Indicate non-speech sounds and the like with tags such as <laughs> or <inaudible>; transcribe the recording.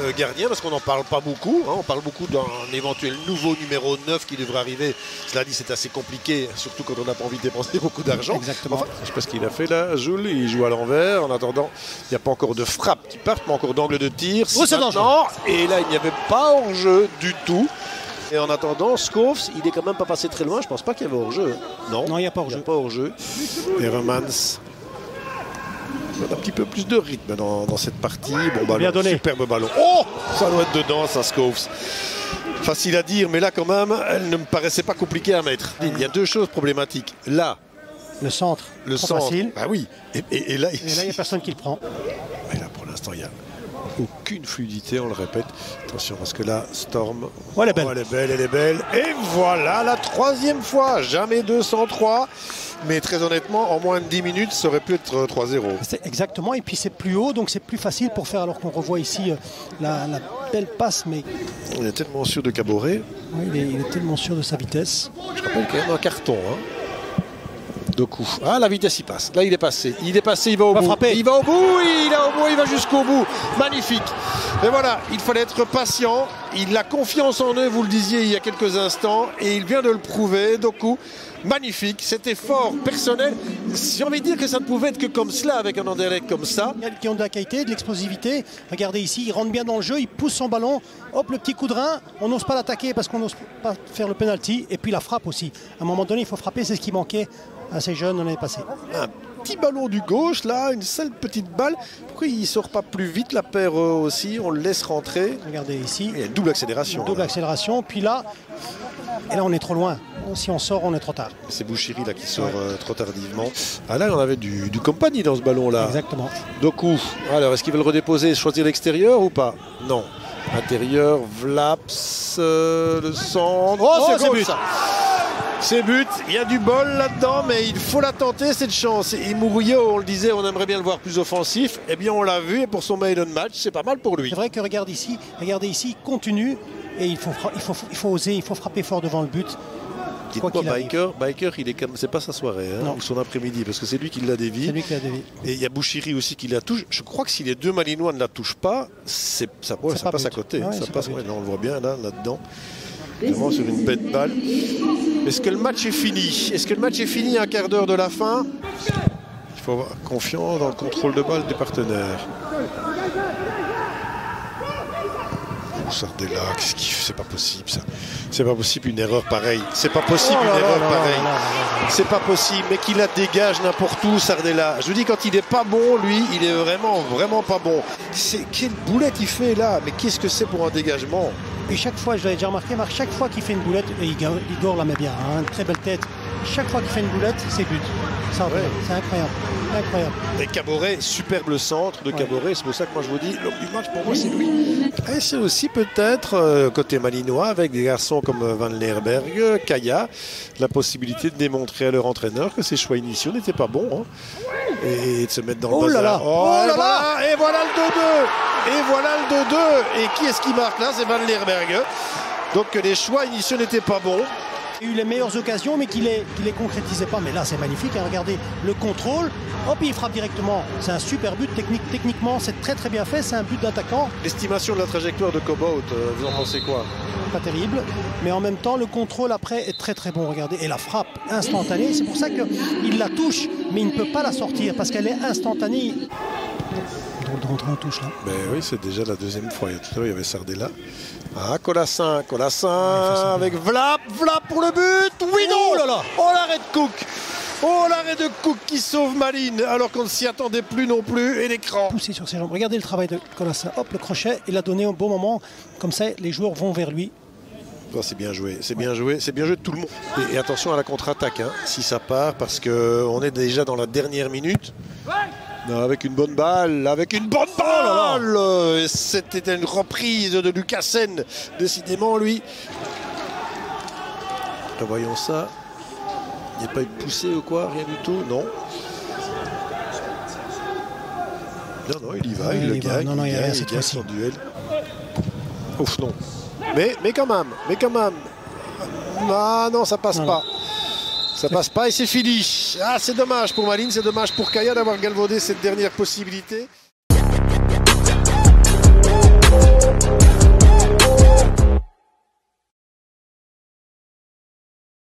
euh, gardien parce qu'on n'en parle pas beaucoup. hein. On parle beaucoup d'un éventuel nouveau numéro 9 qui devrait arriver. Cela dit, c'est assez compliqué, surtout quand on n'a pas envie de dépenser <laughs> beaucoup d'argent. Exactement. Enfin, je sais pas ce qu'il a fait là, Jules. Il joue à l'envers. En attendant, il n'y a pas encore de frappe qui parte, pas encore d'angle de tir. Oh, c'est. Et là, il n'y avait pas hors-jeu du tout. Et en attendant, Scholes, il est quand même pas passé très loin. Je pense pas qu'il y avait hors-jeu. Non, Non, il n'y a pas hors-jeu. pas hors-jeu. Et Romans un petit peu plus de rythme dans, dans cette partie. Bon ballon, Bien donné. superbe ballon. Oh Ça doit être dedans, ça, Scholes. Facile à dire, mais là, quand même, elle ne me paraissait pas compliquée à mettre. Il y a deux choses problématiques. Là, Le centre, le trop centre. facile. Ah oui. Et, et- et là, il n'y a personne qui le prend. mais là, pour l'instant, il n'y a aucune fluidité, on le répète. Attention, parce que là, Storm. Oh, elle est belle. elle est belle, elle est belle. Et voilà la troisième fois. Jamais 203. Mais très honnêtement, en moins de 10 minutes, ça aurait pu être euh, 3-0. C'est exactement, et puis c'est plus haut, donc c'est plus facile pour faire, alors qu'on revoit ici euh, la, la belle passe, mais On est tellement sûr de Caboret. oui, il, est, il est tellement sûr de sa vitesse. Je rappelle quand même un carton. Hein. De coup. Ah, la vitesse, il passe. Là, il est passé. Il est passé, il va au Va bout. frapper. Il va au bout, il est au bout, il va jusqu'au bout. Magnifique. Et voilà, il fallait être patient. Il a confiance en eux, vous le disiez il y a quelques instants, et il vient de le prouver. Doku, magnifique. Cet effort personnel, j'ai envie de dire que ça ne pouvait être que comme cela avec un Anderlecht comme ça. Il y a qui ont de la qualité, de l'explosivité. Regardez ici, il rentre bien dans le jeu, il pousse son ballon. Hop, le petit coup de rein. On n'ose pas l'attaquer parce qu'on n'ose pas faire le penalty. Et puis la frappe aussi. À un moment donné, il faut frapper, c'est ce qui manquait à ces jeunes l'année passée. Un petit ballon du gauche, là, une seule petite balle. Pourquoi il sort pas plus vite la paire euh, aussi On le laisse rentrer. Regardez ici, Il y a une double accélération. double là. accélération. Puis là, et là, on est trop loin. Si on sort, on est trop tard. C'est Bouchiri là qui sort euh, trop tardivement. Ah là, on avait du, du compagnie dans ce ballon-là. Exactement. Doku. Alors, est-ce qu'il veut le redéposer, choisir l'extérieur ou pas? Non. Intérieur, Vlaps, euh, le centre. Oh, c'est c'est but. ça. C'est but. Il y a du bol là-dedans, mais il faut la tenter cette chance. Et Murillo, on le disait, on aimerait bien le voir plus offensif. Eh bien, on l'a vu. Et pour son maiden match, c'est pas mal pour lui. C'est vrai que regarde ici, regardez ici, il continue. Et il faut, il, faut, il faut oser, il faut frapper fort devant le but. Dites-moi. Biker, Biker, il est comme, c'est pas sa soirée, hein, ou son après-midi, parce que c'est lui qui l'a dévié. C'est lui qui l'a dévié. Et il y a Bouchiri aussi qui la touche. Je crois que si les deux Malinois ne la touchent pas, c'est, ça, ouais, C'est ça pas passe but. à côté. Ouais, ça passe, ouais, là, on le voit bien là, là-dedans. Vraiment sur une bête balle. Est-ce que le match est fini? Est-ce que le match est fini à un quart d'heure de la fin? Il faut avoir confiance dans le contrôle de balle des partenaires. Sardella, qu'est-ce qu'il C'est pas possible ça. C'est pas possible une erreur pareille. C'est pas possible Oh une là erreur là pareille. C'est pas possible, mais qu'il la dégage n'importe où, Sardella. Je vous dis, quand il est pas bon, lui, il est vraiment, vraiment pas bon. Quelle boulette il fait là? Mais qu'est-ce que c'est pour un dégagement? Et chaque fois, je l'avais déjà remarqué, Marc, chaque fois qu'il fait une boulette, et Igor, la met bien, hein, une très belle tête. Chaque fois qu'il fait une boulette, c'est but. Ça, Ouais. C'est incroyable. Incroyable. Et Caboret, superbe le centre de Caboret. C'est pour ça que moi je vous dis, l'homme du match pour moi c'est lui. Et c'est aussi peut-être euh, côté malinois avec des garçons comme euh, Van Leerberg, Kaya, la possibilité de démontrer à leur entraîneur que ses choix initiaux n'étaient pas bons. hein. Et de se mettre dans le Oh là bazar. là. Oh, Oh et, là voilà, et voilà le 2-2 Et voilà le 2-2 Et qui est-ce qui marque là? C'est Van Leerberg. Donc que les choix initiaux n'étaient pas bons. Il a eu les meilleures occasions, mais qu'il les, les concrétisait pas. Mais là, c'est magnifique. hein, Regardez le contrôle. Hop, il frappe directement. C'est un super but. Technique, techniquement, c'est très très bien fait. C'est un but d'attaquant. L'estimation de la trajectoire de Cobalt, euh, vous en pensez quoi? Pas terrible, mais en même temps le contrôle après est très très bon. Regardez, et la frappe instantanée, c'est pour ça qu'il la touche, mais il ne peut pas la sortir parce qu'elle est instantanée. Drôle de rentrer en touche là. Ben oui, c'est déjà la deuxième fois. Il y a tout à l'heure, il y avait Sardella. Ah, Colassin, Colassin avec Vlap, Vlap pour le but. Oui, non Oh là là. Oh, l'arrêt de Cook Oh, l'arrêt de Cook qui sauve Maline alors qu'on ne s'y attendait plus non plus. Et l'écran. Poussé sur ses jambes. Regardez le travail de Colassin. Hop, le crochet, il a donné au bon moment. Comme ça, les joueurs vont vers lui. Oh, c'est bien joué, c'est bien joué, c'est bien joué de tout le monde. Et, et attention à la contre-attaque, hein, si ça part, parce qu'on est déjà dans la dernière minute. Avec une bonne balle, avec une bonne balle Euh, C'était une reprise de Lucassen, décidément, lui. Là, voyons ça. Il n'y a pas eu de poussée ou quoi, rien du tout, non. Non, non, il y va, Ouais, il il le y va. gagne, Non, non, il il y a gagne, il gagne son duel. Ouf, non. Mais, mais quand même, mais quand même. Ah non, ça passe pas. Ça passe pas et c'est fini. Ah, c'est dommage pour Maline, c'est dommage pour Kaya d'avoir galvaudé cette dernière possibilité.